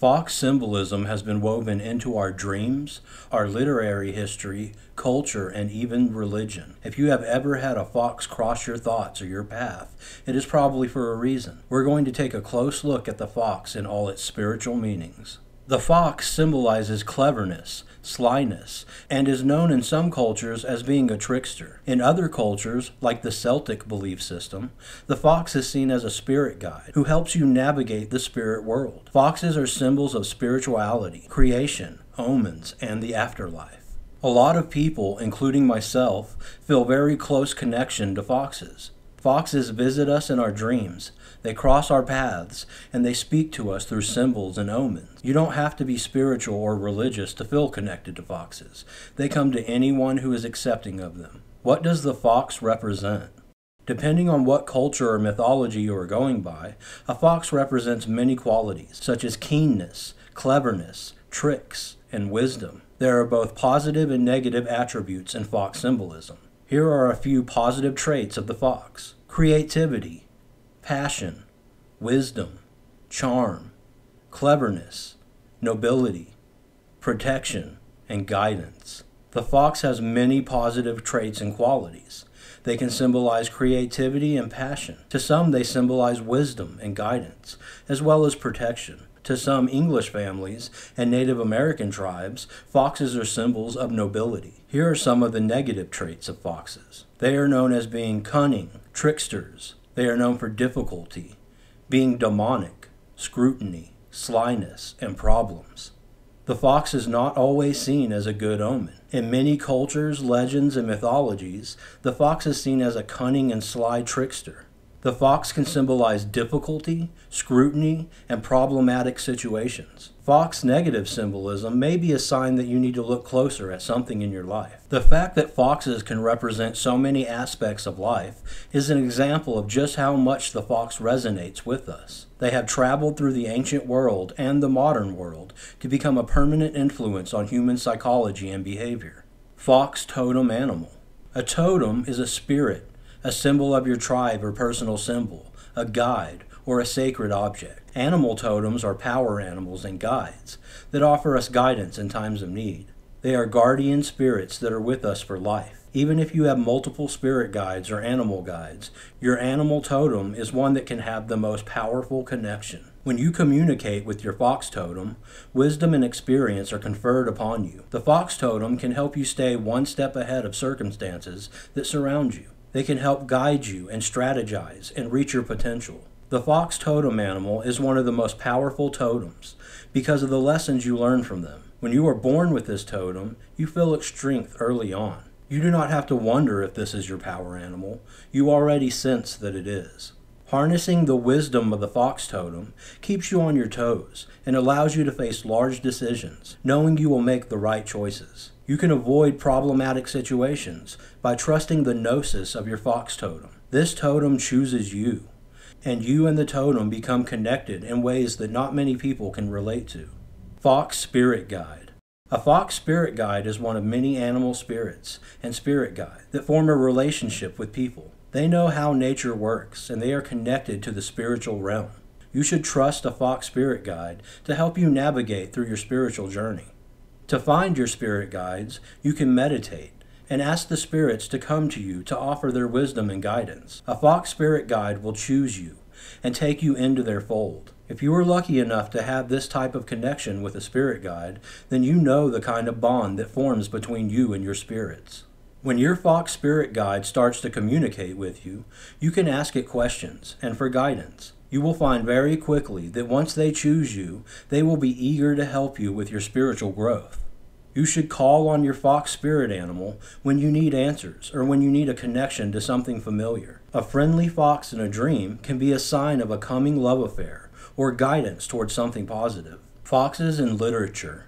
Fox symbolism has been woven into our dreams, our literary history, culture, and even religion. If you have ever had a fox cross your thoughts or your path, it is probably for a reason. We're going to take a close look at the fox in all its spiritual meanings. The fox symbolizes cleverness, slyness, and is known in some cultures as being a trickster. In other cultures, like the Celtic belief system, the fox is seen as a spirit guide who helps you navigate the spirit world. Foxes are symbols of spirituality, creation, omens, and the afterlife. A lot of people, including myself, feel very close connection to foxes. Foxes visit us in our dreams. They cross our paths, and they speak to us through symbols and omens. You don't have to be spiritual or religious to feel connected to foxes. They come to anyone who is accepting of them. What does the fox represent? Depending on what culture or mythology you are going by, a fox represents many qualities, such as keenness, cleverness, tricks, and wisdom. There are both positive and negative attributes in fox symbolism. Here are a few positive traits of the fox creativity, passion, wisdom, charm, cleverness, nobility, protection, and guidance. The fox has many positive traits and qualities. They can symbolize creativity and passion. To some, they symbolize wisdom and guidance, as well as protection. To some English families and Native American tribes, foxes are symbols of nobility. Here are some of the negative traits of foxes. They are known as being cunning, tricksters. They are known for difficulty, being demonic, scrutiny, slyness, and problems. The fox is not always seen as a good omen. In many cultures, legends, and mythologies, the fox is seen as a cunning and sly trickster. The fox can symbolize difficulty, scrutiny, and problematic situations. Fox negative symbolism may be a sign that you need to look closer at something in your life. The fact that foxes can represent so many aspects of life is an example of just how much the fox resonates with us. They have traveled through the ancient world and the modern world to become a permanent influence on human psychology and behavior. Fox totem animal. A totem is a spirit a symbol of your tribe or personal symbol, a guide, or a sacred object. Animal totems are power animals and guides that offer us guidance in times of need. They are guardian spirits that are with us for life. Even if you have multiple spirit guides or animal guides, your animal totem is one that can have the most powerful connection. When you communicate with your fox totem, wisdom and experience are conferred upon you. The fox totem can help you stay one step ahead of circumstances that surround you. They can help guide you and strategize and reach your potential. The fox totem animal is one of the most powerful totems because of the lessons you learn from them. When you are born with this totem, you feel its strength early on. You do not have to wonder if this is your power animal. You already sense that it is. Harnessing the wisdom of the fox totem keeps you on your toes and allows you to face large decisions, knowing you will make the right choices. You can avoid problematic situations by trusting the gnosis of your fox totem. This totem chooses you, and you and the totem become connected in ways that not many people can relate to. Fox Spirit Guide A fox spirit guide is one of many animal spirits and spirit guides that form a relationship with people. They know how nature works and they are connected to the spiritual realm. You should trust a fox spirit guide to help you navigate through your spiritual journey. To find your spirit guides, you can meditate and ask the spirits to come to you to offer their wisdom and guidance. A fox spirit guide will choose you and take you into their fold. If you are lucky enough to have this type of connection with a spirit guide, then you know the kind of bond that forms between you and your spirits. When your fox spirit guide starts to communicate with you, you can ask it questions and for guidance. You will find very quickly that once they choose you, they will be eager to help you with your spiritual growth. You should call on your fox spirit animal when you need answers or when you need a connection to something familiar. A friendly fox in a dream can be a sign of a coming love affair or guidance towards something positive. Foxes in literature.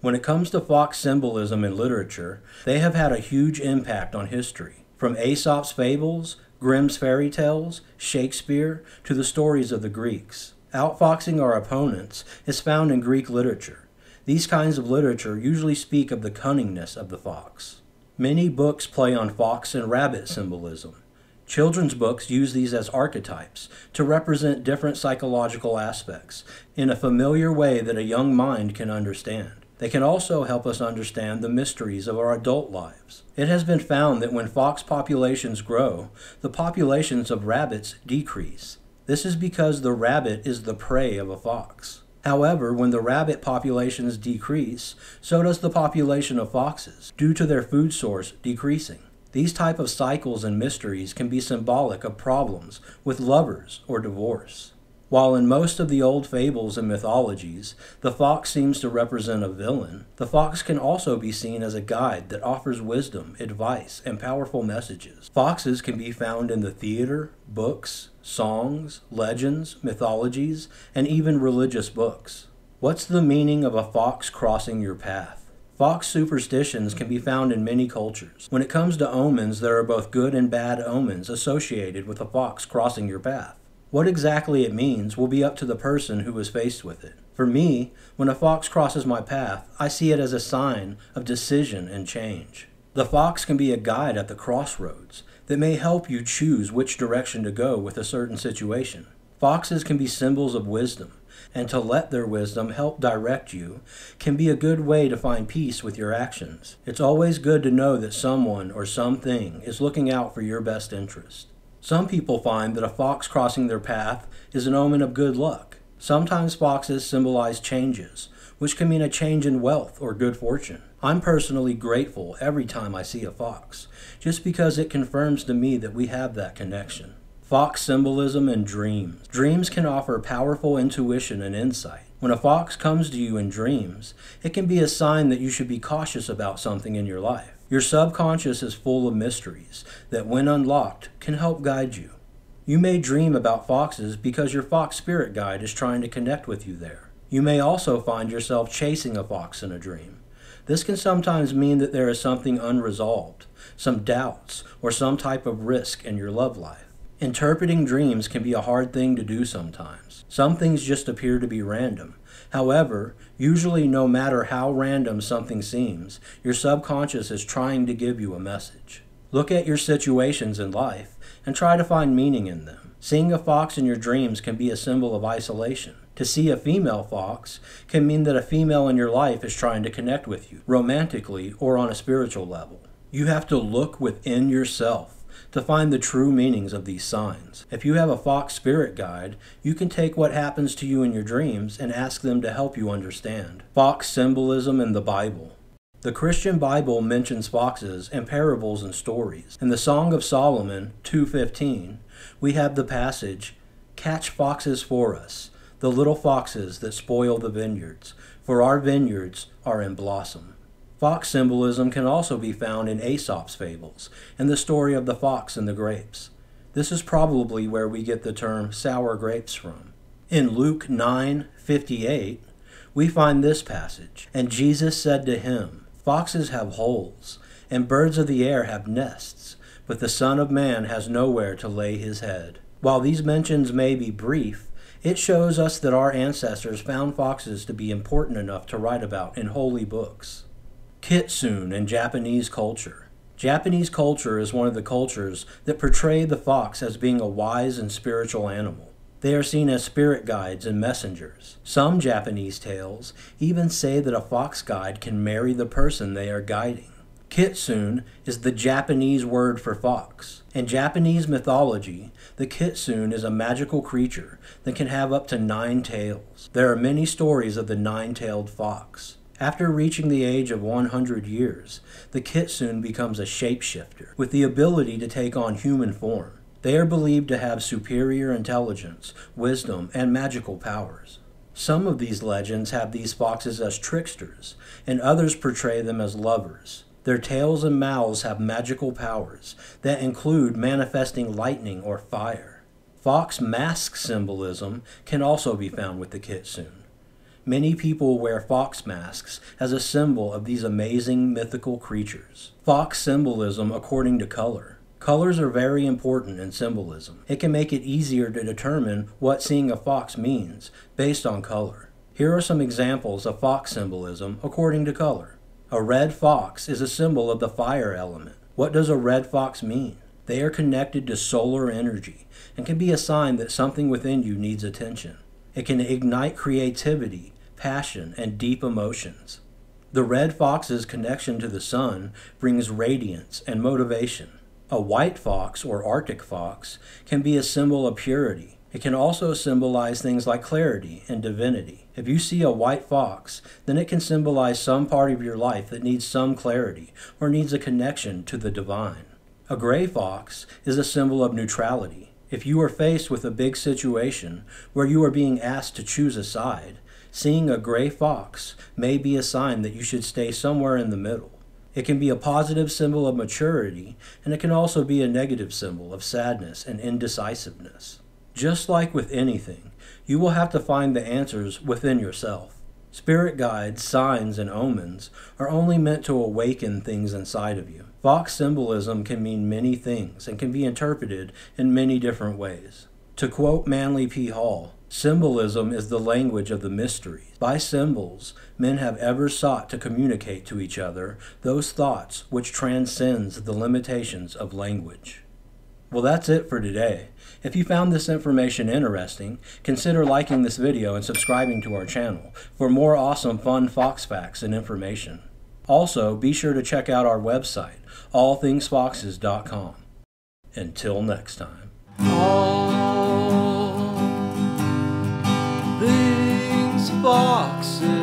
When it comes to fox symbolism in literature, they have had a huge impact on history. From Aesop's fables Grimm's fairy tales, Shakespeare, to the stories of the Greeks. Outfoxing our opponents is found in Greek literature. These kinds of literature usually speak of the cunningness of the fox. Many books play on fox and rabbit symbolism. Children's books use these as archetypes to represent different psychological aspects in a familiar way that a young mind can understand. They can also help us understand the mysteries of our adult lives. It has been found that when fox populations grow, the populations of rabbits decrease. This is because the rabbit is the prey of a fox. However, when the rabbit populations decrease, so does the population of foxes, due to their food source decreasing. These type of cycles and mysteries can be symbolic of problems with lovers or divorce. While in most of the old fables and mythologies, the fox seems to represent a villain, the fox can also be seen as a guide that offers wisdom, advice, and powerful messages. Foxes can be found in the theater, books, songs, legends, mythologies, and even religious books. What's the meaning of a fox crossing your path? Fox superstitions can be found in many cultures. When it comes to omens, there are both good and bad omens associated with a fox crossing your path. What exactly it means will be up to the person who is faced with it. For me, when a fox crosses my path, I see it as a sign of decision and change. The fox can be a guide at the crossroads that may help you choose which direction to go with a certain situation. Foxes can be symbols of wisdom, and to let their wisdom help direct you can be a good way to find peace with your actions. It's always good to know that someone or something is looking out for your best interest. Some people find that a fox crossing their path is an omen of good luck. Sometimes foxes symbolize changes, which can mean a change in wealth or good fortune. I'm personally grateful every time I see a fox, just because it confirms to me that we have that connection. Fox symbolism and dreams. Dreams can offer powerful intuition and insight. When a fox comes to you in dreams, it can be a sign that you should be cautious about something in your life. Your subconscious is full of mysteries that, when unlocked, can help guide you. You may dream about foxes because your fox spirit guide is trying to connect with you there. You may also find yourself chasing a fox in a dream. This can sometimes mean that there is something unresolved, some doubts, or some type of risk in your love life. Interpreting dreams can be a hard thing to do sometimes. Some things just appear to be random, However, usually, no matter how random something seems, your subconscious is trying to give you a message. Look at your situations in life and try to find meaning in them. Seeing a fox in your dreams can be a symbol of isolation. To see a female fox can mean that a female in your life is trying to connect with you, romantically or on a spiritual level. You have to look within yourself to find the true meanings of these signs. If you have a fox spirit guide, you can take what happens to you in your dreams and ask them to help you understand. Fox symbolism in the Bible. The Christian Bible mentions foxes in parables and stories. In the Song of Solomon 2:15, we have the passage, "Catch foxes for us, the little foxes that spoil the vineyards, for our vineyards are in blossom." Fox symbolism can also be found in Aesop's fables and the story of the fox and the grapes. This is probably where we get the term sour grapes from. In Luke 9:58, we find this passage, and Jesus said to him, Foxes have holes, and birds of the air have nests, but the Son of Man has nowhere to lay his head. While these mentions may be brief, it shows us that our ancestors found foxes to be important enough to write about in holy books. Kitsune and Japanese culture. Japanese culture is one of the cultures that portray the fox as being a wise and spiritual animal. They are seen as spirit guides and messengers. Some Japanese tales even say that a fox guide can marry the person they are guiding. Kitsune is the Japanese word for fox. In Japanese mythology, the kitsune is a magical creature that can have up to nine tails. There are many stories of the nine tailed fox. After reaching the age of 100 years, the kitsune becomes a shapeshifter with the ability to take on human form. They are believed to have superior intelligence, wisdom, and magical powers. Some of these legends have these foxes as tricksters, and others portray them as lovers. Their tails and mouths have magical powers that include manifesting lightning or fire. Fox mask symbolism can also be found with the kitsune. Many people wear fox masks as a symbol of these amazing mythical creatures. Fox symbolism according to color. Colors are very important in symbolism. It can make it easier to determine what seeing a fox means based on color. Here are some examples of fox symbolism according to color. A red fox is a symbol of the fire element. What does a red fox mean? They are connected to solar energy and can be a sign that something within you needs attention. It can ignite creativity, passion, and deep emotions. The red fox's connection to the sun brings radiance and motivation. A white fox or Arctic fox can be a symbol of purity. It can also symbolize things like clarity and divinity. If you see a white fox, then it can symbolize some part of your life that needs some clarity or needs a connection to the divine. A gray fox is a symbol of neutrality. If you are faced with a big situation where you are being asked to choose a side, seeing a gray fox may be a sign that you should stay somewhere in the middle. It can be a positive symbol of maturity, and it can also be a negative symbol of sadness and indecisiveness. Just like with anything, you will have to find the answers within yourself. Spirit guides, signs, and omens are only meant to awaken things inside of you. Fox symbolism can mean many things and can be interpreted in many different ways. To quote Manly P. Hall, Symbolism is the language of the mysteries. By symbols, men have ever sought to communicate to each other those thoughts which transcends the limitations of language. Well, that's it for today. If you found this information interesting, consider liking this video and subscribing to our channel for more awesome fun Fox facts and information. Also, be sure to check out our website, allthingsfoxes.com. Until next time. Things